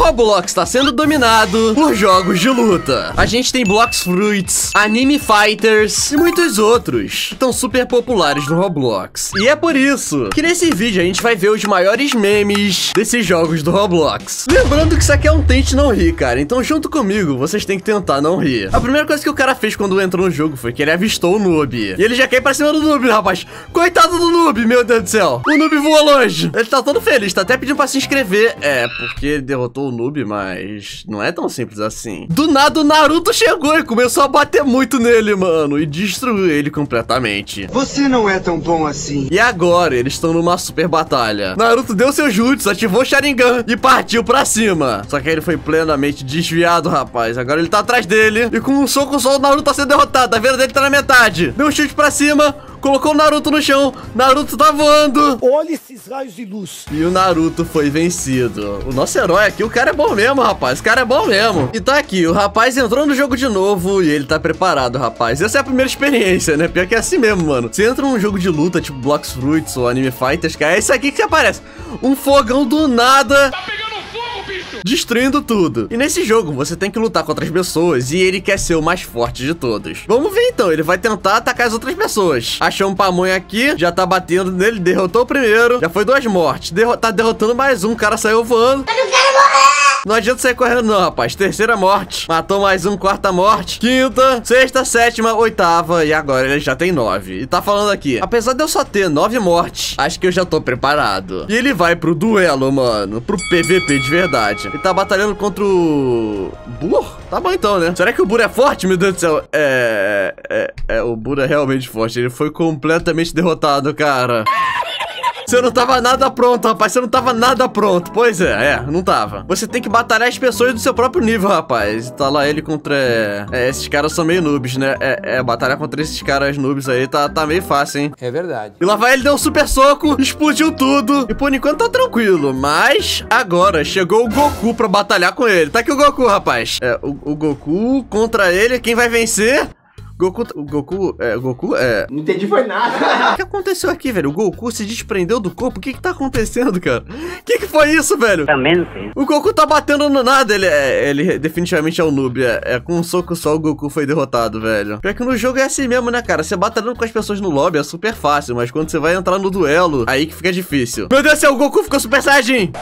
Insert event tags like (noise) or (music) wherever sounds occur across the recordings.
Roblox está sendo dominado por jogos de luta. A gente tem Blox Fruits, Anime Fighters e muitos outros estão super populares no Roblox. E é por isso que nesse vídeo a gente vai ver os maiores memes desses jogos do Roblox. Lembrando que isso aqui é um tente não rir, cara. Então junto comigo, vocês têm que tentar não rir. A primeira coisa que o cara fez quando entrou no jogo foi que ele avistou o noob. E ele já caiu pra cima do noob, rapaz. Coitado do noob, meu Deus do céu. O noob voou longe. Ele tá todo feliz, tá até pedindo pra se inscrever. É, porque ele derrotou o noob, mas não é tão simples assim. Do nada o Naruto chegou e começou a bater muito nele, mano. E destruiu ele completamente. Você não é tão bom assim. E agora eles estão numa super batalha. Naruto deu seu jutsu, ativou o Sharingan e partiu pra cima. Só que ele foi plenamente desviado, rapaz. Agora ele tá atrás dele e com um soco só o Naruto tá sendo derrotado. A vida dele tá na metade. Deu um chute pra cima, colocou o Naruto no chão. Naruto tá voando. Olha esses raios de luz. E o Naruto foi vencido. O nosso herói aqui, o cara é bom mesmo, rapaz. O cara é bom mesmo. E tá aqui, o rapaz entrou no jogo de novo e ele tá preparado, rapaz. Essa é a primeira experiência, né? Pior que é assim mesmo, mano. Você entra num jogo de luta, tipo Blocks Fruits ou Anime Fighters, cara, é isso aqui que aparece. Um fogão do nada. Tá pegando bicho! Destruindo tudo. E nesse jogo, você tem que lutar contra as pessoas e ele quer ser o mais forte de todos. Vamos ver então, ele vai tentar atacar as outras pessoas. Achou um pamonha aqui, já tá batendo nele, derrotou o primeiro. Já foi duas mortes. Derro tá derrotando mais um, o cara saiu voando. Eu não quero morrer! Não adianta sair correndo não, rapaz. Terceira morte. Matou mais um, quarta morte. Quinta, sexta, sétima, oitava. E agora ele já tem nove. E tá falando aqui. Apesar de eu só ter nove mortes, acho que eu já tô preparado. E ele vai pro duelo, mano. Pro PVP de verdade. Ele tá batalhando contra o... Burro? Tá bom então, né? Será que o Burro é forte, meu Deus do céu? É... É... é o Burro é realmente forte. Ele foi completamente derrotado, cara. Você não tava nada pronto, rapaz. Você não tava nada pronto. Pois é, é, não tava. Você tem que batalhar as pessoas do seu próprio nível, rapaz. Tá lá ele contra. É, esses caras são meio noobs, né? É, é, batalhar contra esses caras noobs aí tá, tá meio fácil, hein? É verdade. E lá vai ele, deu um super soco, explodiu tudo. E por enquanto tá tranquilo. Mas agora chegou o Goku pra batalhar com ele. Tá aqui o Goku, rapaz. É, o, o Goku contra ele. Quem vai vencer? Goku, o Goku, é, Goku, é... Não entendi foi nada. O que aconteceu aqui, velho? O Goku se desprendeu do corpo? O que que tá acontecendo, cara? O que que foi isso, velho? Também não sei. O Goku tá batendo no nada, ele é, ele definitivamente é um noob, é, é, com um soco só o Goku foi derrotado, velho. Pior que no jogo é assim mesmo, né, cara? Você batalhando com as pessoas no lobby é super fácil, mas quando você vai entrar no duelo, aí que fica difícil. Meu Deus do céu, o Goku ficou Super Saiyajin!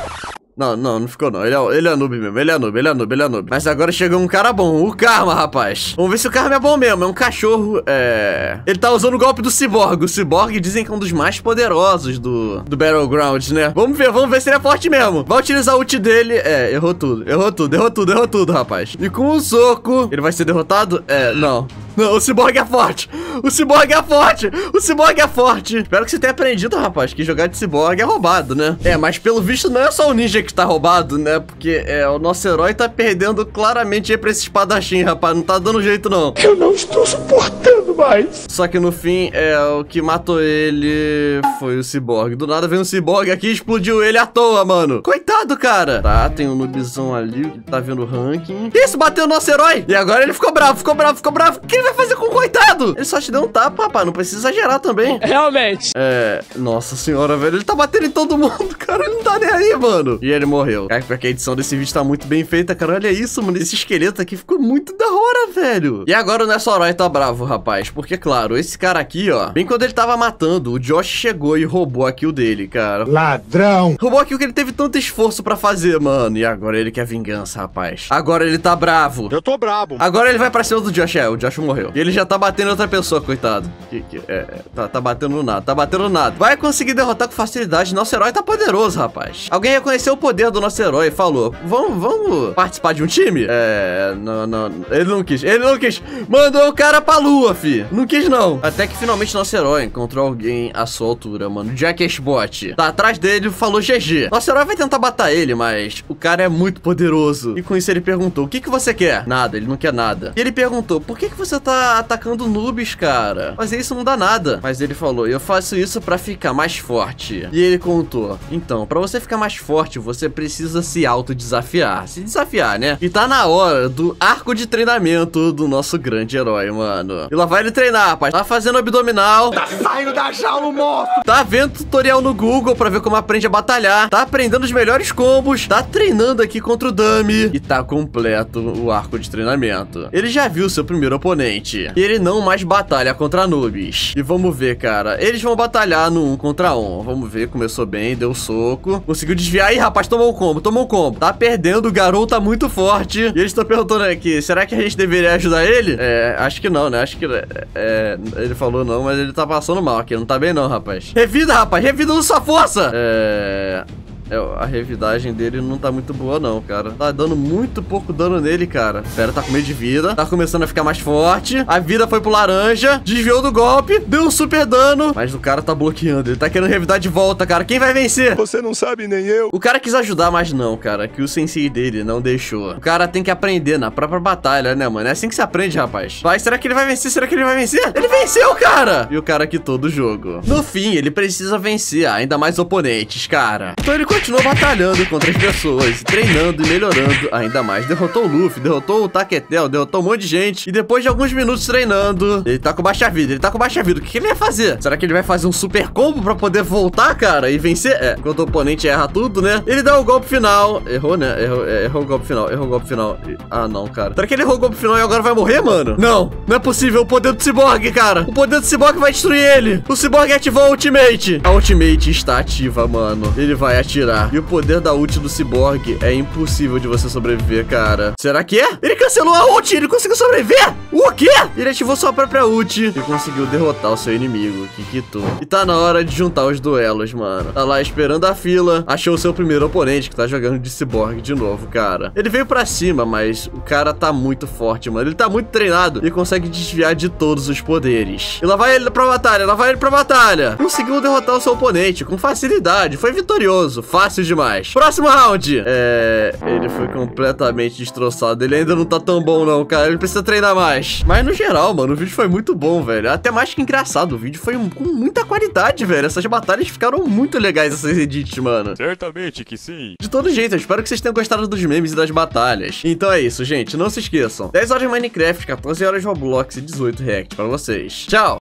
Não, não, não ficou não. Ele é, ele é noob mesmo. Ele é noob, ele é noob, ele é noob. Mas agora chegou um cara bom, o Karma, rapaz. Vamos ver se o Karma é bom mesmo. É um cachorro, é... Ele tá usando o golpe do Cyborg. O Cyborg dizem que é um dos mais poderosos do, do Battlegrounds, né? Vamos ver, vamos ver se ele é forte mesmo. Vai utilizar o ult dele. É, errou tudo, errou tudo, errou tudo, errou tudo, rapaz. E com um soco, ele vai ser derrotado? É, não. Não, o Cyborg é forte. O Cyborg é forte. O Cyborg é forte. Espero que você tenha aprendido, rapaz, que jogar de Cyborg é roubado, né? É, mas pelo visto não é só o ninja que tá roubado, né? Porque é, o nosso herói tá perdendo claramente aí pra esse espadachim, rapaz. Não tá dando jeito, não. Eu não estou suportando mais. Só que no fim, é, o que matou ele foi o Cyborg. Do nada veio um Cyborg aqui e explodiu ele à toa, mano. Coitado, cara. Tá, tem um noobzão ali tá vendo o ranking. Isso, bateu o nosso herói. E agora ele ficou bravo, ficou bravo, ficou bravo. O que ele vai fazer com o coitado? Ele só te deu um tapa, rapaz. Não precisa exagerar também. (laughs) Realmente. É, nossa senhora, velho. Ele tá batendo em todo mundo, (laughs) cara. Ele não tá nem aí, mano. E ele morreu. Cara, porque a edição desse vídeo tá muito bem feita, cara. Olha isso, mano. Esse esqueleto aqui ficou muito da hora, velho. E agora o nosso herói tá bravo, rapaz. Porque, claro, esse cara aqui, ó. Bem quando ele tava matando, o Josh chegou e roubou a kill dele, cara. Ladrão. Roubou a kill que ele teve tanto esforço pra fazer, mano. E agora ele quer vingança, rapaz. Agora ele tá bravo. Eu tô brabo. Agora ele vai pra cima do Josh. É, o Josh morreu. E ele já tá batendo em outra pessoa, coitado. Que, que, é, é, tá, tá batendo no nada, tá batendo no nada. Vai conseguir derrotar com facilidade. Nosso herói tá poderoso, rapaz. Alguém reconheceu o poder do nosso herói e falou: Vamos, vamos participar de um time? É, não, não. Ele não quis, ele não quis. Mandou o cara pra lua, fi. Não quis, não. Até que finalmente nosso herói encontrou alguém à sua altura, mano. Jack Bot. Tá atrás dele falou GG. Nosso herói vai tentar matar ele, mas o cara é muito poderoso. E com isso ele perguntou: O que, que você quer? Nada, ele não quer nada. E ele perguntou: Por que, que você tá atacando noobs, cara? Fazer isso não dá nada. Mas ele falou: Eu faço isso pra ficar mais forte. E ele contou: Então, pra você ficar mais forte, você precisa se autodesafiar. Se desafiar, né? E tá na hora do arco de treinamento treinamento do nosso grande herói, mano. E lá vai ele treinar, rapaz. Tá fazendo abdominal. Tá saindo da jaula o monstro. Tá vendo tutorial no Google pra ver como aprende a batalhar. Tá aprendendo os melhores combos. Tá treinando aqui contra o Dummy. E tá completo o arco de treinamento. Ele já viu seu primeiro oponente. E ele não mais batalha contra noobs. E vamos ver, cara. Eles vão batalhar no 1 contra 1. Vamos ver, começou bem, deu soco. Conseguiu desviar. Ih, rapaz, tomou um combo, tomou um combo. Tá perdendo, o garoto tá muito forte. E eles estão perguntando aqui, será que a gente deveria ajudar ele? É, acho que não, né? Acho que é, é, ele falou não, mas ele tá passando mal aqui. Não tá bem não, rapaz. Revida, rapaz, revida usa sua força. É... É, a revidagem dele não tá muito boa, não, cara. Tá dando muito pouco dano nele, cara. Pera, tá com medo de vida. Tá começando a ficar mais forte. A vida foi pro laranja. Desviou do golpe. Deu um super dano. Mas o cara tá bloqueando. Ele tá querendo revidar de volta, cara. Quem vai vencer? Você não sabe nem eu. O cara quis ajudar, mas não, cara. Que o sensei dele não deixou. O cara tem que aprender na própria batalha, né, mano? É assim que se aprende, rapaz. Vai, será que ele vai vencer? Será que ele vai vencer? Ele venceu, cara! E o cara quitou do jogo. No fim, ele precisa vencer ainda mais oponentes, cara. Então ele continuou batalhando contra as pessoas, treinando e melhorando ainda mais. Derrotou o Luffy, derrotou o Taketel, derrotou um monte de gente. E depois de alguns minutos treinando, ele tá com baixa vida, ele tá com baixa vida. O que, que ele vai fazer? Será que ele vai fazer um super combo pra poder voltar, cara, e vencer? É, enquanto o oponente erra tudo, né? Ele dá o golpe final. Errou, né? Errou, é, errou o golpe final, errou o golpe final. Ah, não, cara. Será que ele errou o golpe final e agora vai morrer, mano? Não, não é possível. O poder do Cyborg, cara. O poder do Cyborg vai destruir ele. O Cyborg ativou a Ultimate. A Ultimate está ativa, mano. Ele vai atirar. E o poder da ult do Cyborg é impossível de você sobreviver, cara. Será que é? Ele cancelou a ult, ele conseguiu sobreviver? O quê? Ele ativou sua própria ult e conseguiu derrotar o seu inimigo, Kikito. E tá na hora de juntar os duelos, mano. Tá lá esperando a fila, achou o seu primeiro oponente que tá jogando de Cyborg de novo, cara. Ele veio pra cima, mas o cara tá muito forte, mano. Ele tá muito treinado e consegue desviar de todos os poderes. E lá vai ele pra batalha, lá vai ele pra batalha. Conseguiu derrotar o seu oponente com facilidade, foi vitorioso, fácil demais. Próximo round. É. Ele foi completamente destroçado. Ele ainda não tá tão bom, não, cara. Ele precisa treinar mais. Mas no geral, mano, o vídeo foi muito bom, velho. Até mais que engraçado. O vídeo foi com muita qualidade, velho. Essas batalhas ficaram muito legais, essas edits, mano. Certamente que sim. De todo jeito, eu espero que vocês tenham gostado dos memes e das batalhas. Então é isso, gente. Não se esqueçam. 10 horas de Minecraft, 14 horas de Roblox e 18 React pra vocês. Tchau!